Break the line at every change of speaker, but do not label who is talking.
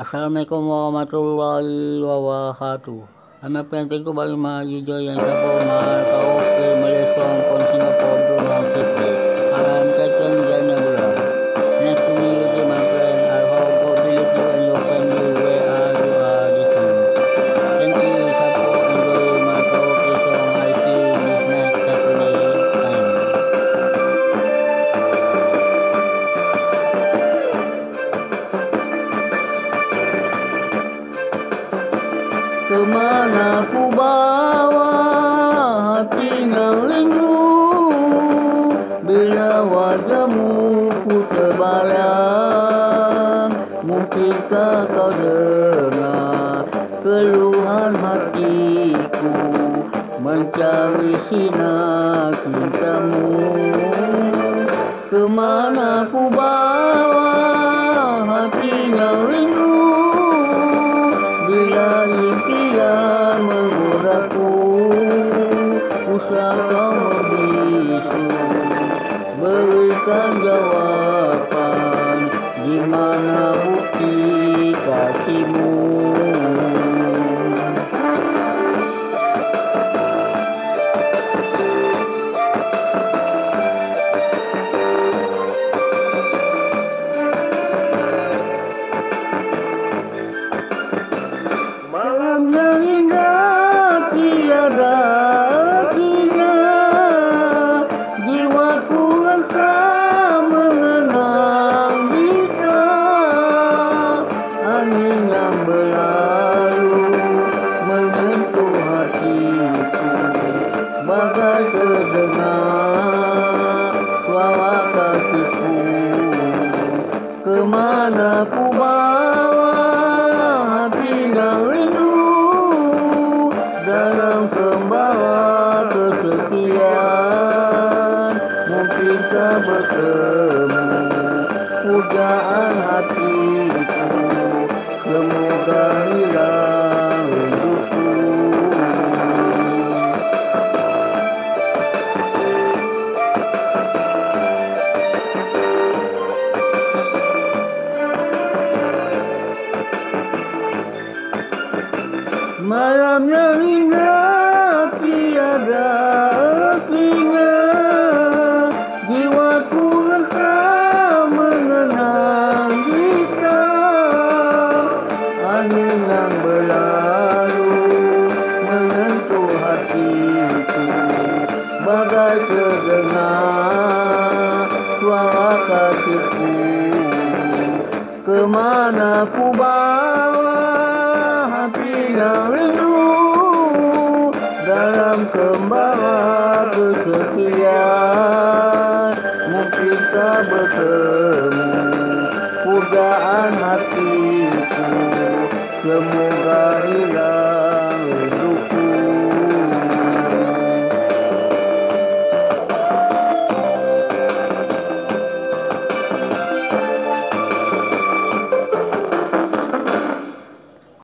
Assalamualaikum warahmatullahi wabarakatuh. Anak penting ko bali mga video yan sa po mga Malaysia, Hong Kong, Singapore, Brunei, Sydney. Alam ka dyan Ke mana ku bawa hati yang rindu? Bila wajahmu ku terbayang Mungkinkah kau dengar keluhan hatiku Mencari sinar cintamu? Ke mana ku bawa Bukti kasihmu Malam yang indah Jiwaku Yang berlalu menyentuh hatiku. Bagai terdengar suara kasihku. Ke mana ku bawa hati yang rindu? Dalam kembara kesetiaan Mungkinkah bertemu Pujaan hatiku Semoga hilang rinduku Malam yang indah tiada artinya Angin yang berlalu menyentuh hatiku Bagai terdengar suara kasihku. Ke mana ku bawa hati yang rindu? Dalam kembara kesetiaan Mungkinkah bertemu